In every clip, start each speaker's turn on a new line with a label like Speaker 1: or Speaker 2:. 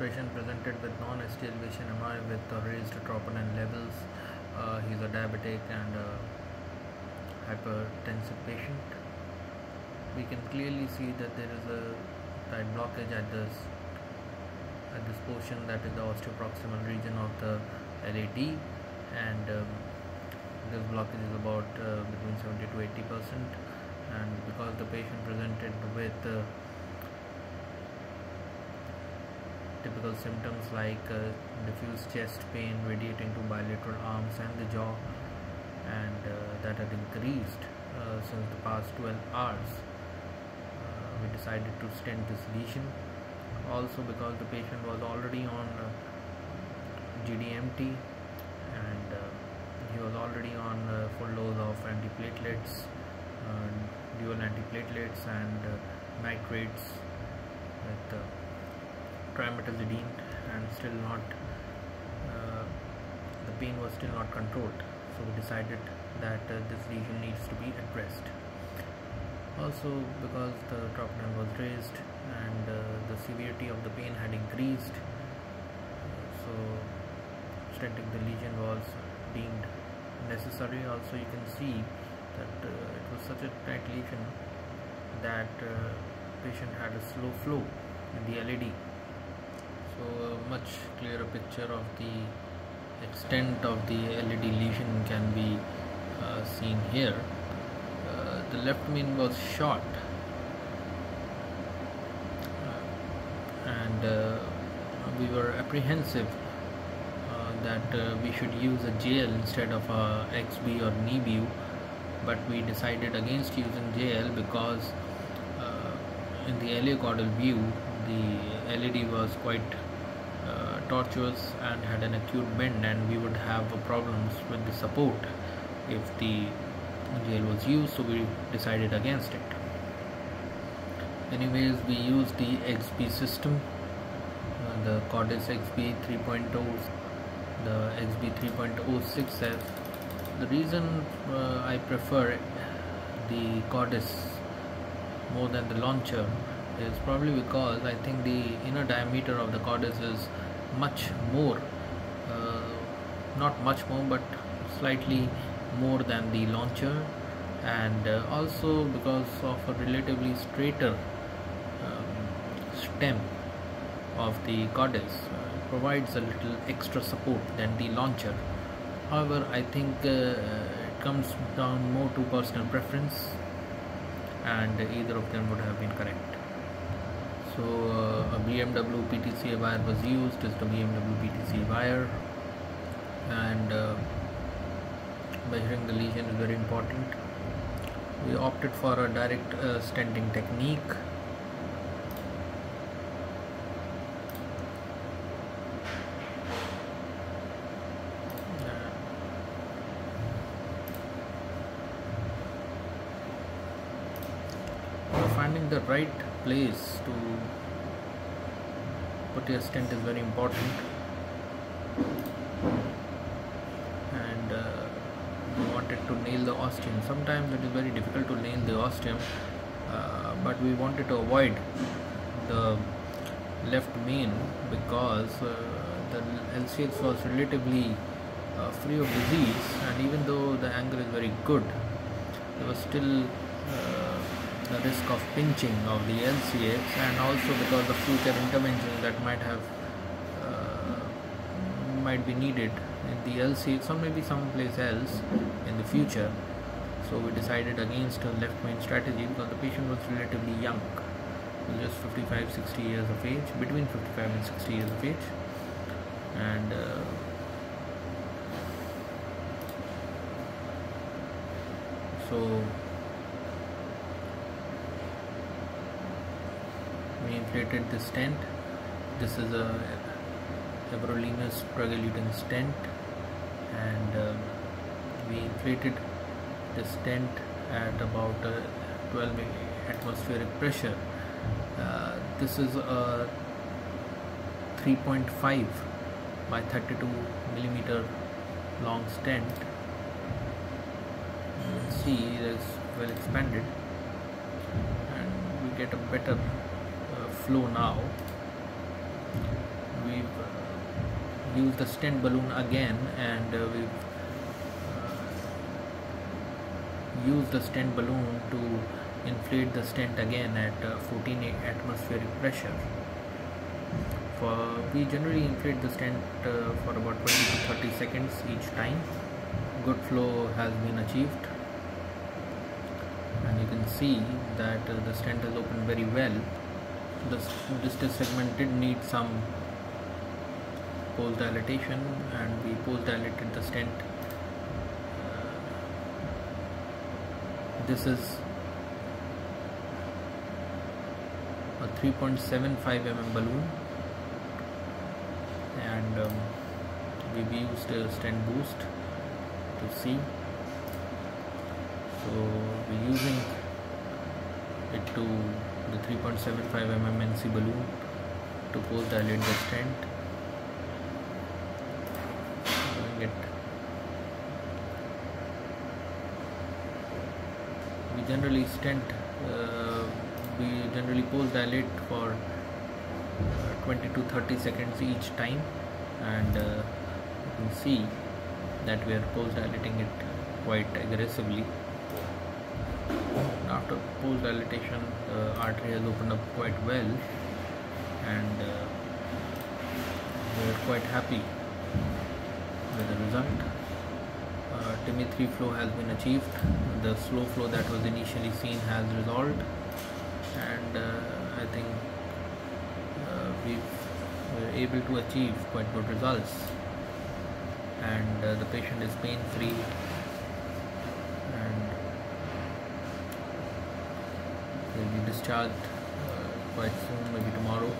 Speaker 1: Patient presented with non-ST elevation MI with uh, raised troponin levels. Uh, he's a diabetic and uh, hypertensive patient. We can clearly see that there is a tight blockage at this at this portion that is the ostioproximal region of the LAD and um, this blockage is about uh, between 70 to 80 percent and because the patient presented with uh, typical symptoms like uh, diffuse chest pain radiating to bilateral arms and the jaw and uh, that had increased uh, since the past 12 hours. Uh, we decided to stent this lesion. Also because the patient was already on uh, GDMT and uh, he was already on full dose of antiplatelets dual antiplatelets and nitrates with trimetazidine and still not uh, the pain was still not controlled. So we decided that uh, this lesion needs to be addressed. Also because the troponin was raised and uh, the severity of the pain had increased so stenting the lesion was deemed necessary. Also you can see that uh, it was such a tight lesion that uh, patient had a slow flow in the LAD so a much clearer picture of the extent of the LAD lesion can be uh, seen here. Uh, the left main was short. Uh, and uh, we were apprehensive uh, that uh, we should use a JL instead of a XB or NIBU but we decided against using JL because in the LA caudal view the LAD was quite uh, tortuous and had an acute bend and we would have problems with the support if the JL was used so we decided against it. Anyways we used the XB system uh, the Cordis XB 3.0 the XB 3.06F the reason uh, I prefer the Cordis more than the launcher is probably because I think the inner diameter of the Cordis is much more uh, not much more but slightly more than the launcher. And uh, also because of a relatively straighter um, stem of the Cordis uh, provides a little extra support than the launcher. However I think uh, it comes down more to personal preference and either of them would have been correct so uh, a BMW PTCA wire was used is the BMW PTCA wire. And uh, measuring the lesion is very important. We opted for a direct uh, stenting technique. Finding the right place to put your stent is very important. And uh, we wanted to nail the ostium sometimes it is very difficult to nail the ostium uh, but we wanted to avoid the left main because uh, the LCX was relatively uh, free of disease and even though the angle is very good there was still uh, the risk of pinching of the LCX and also because the future interventions that might have uh, might be needed in the LCX or maybe someplace else in the future. So we decided against a left main strategy because the patient was relatively young just 55 60 years of age between 55 and 60 years of age. And uh, so we inflated the stent this is a everolimus drug-eluting stent and um, we inflated the stent at about uh, 12 atmospheric pressure. Uh, this is a 3.5 by 32 millimeter long stent you can see it is well expanded. And we get a better flow now. We've used the stent balloon again and uh, we've uh, used the stent balloon to inflate the stent again at uh, 14 atmospheric pressure. For we generally inflate the stent uh, for about 20 to 30 seconds each time. Good flow has been achieved. And you can see that uh, the stent is opened very well this distal segment did need some post dilatation and we post dilated the stent. Uh, this is a 3.75 mm balloon and um, we've used a stent boost to see. So we're using it to the 3.75 mm NC balloon to dilate the stent doing we generally stent uh, we generally post dilate for uh, 20 to 30 seconds each time. And uh, you can see that we are post dilating it quite aggressively after post dilatation the artery has opened up quite well. And uh, we are quite happy with the result. Uh, TIMI 3 flow has been achieved. The slow flow that was initially seen has resolved. And uh, I think uh, we were able to achieve quite good results. And uh, the patient is pain free and will be discharged uh, quite soon maybe tomorrow.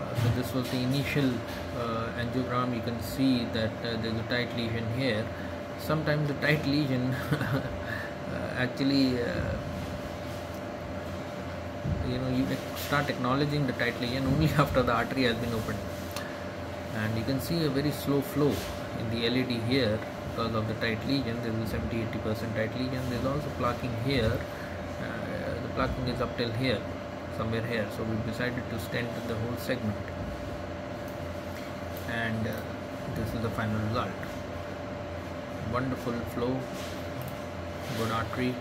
Speaker 1: Uh, so this was the initial uh, angiogram. You can see that uh, there's a tight lesion here. Sometimes the tight lesion actually you know you start acknowledging the tight lesion only after the artery has been opened. And you can see a very slow flow in the LAD here because of the tight lesion. There is a 70-80% tight lesion. There is also plaquing here uh, is up till here somewhere here. So we decided to stent the whole segment. And uh, this is the final result. Wonderful flow good artery